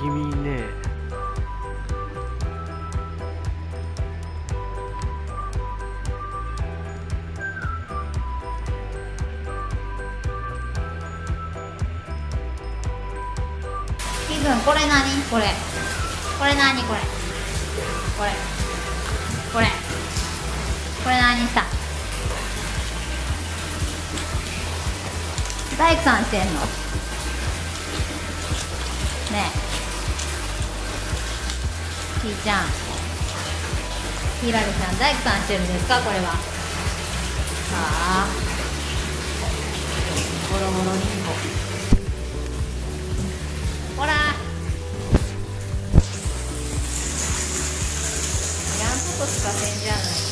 君ね。これ何？これ。これ何？これ。これ。これ。これ何した？大工さんしてんの？ねえ。ひーちゃん。ひらりさん大工さんしてるんですか？これは。ああ。ボロボロリンゴほら。やんことしかせんじゃない。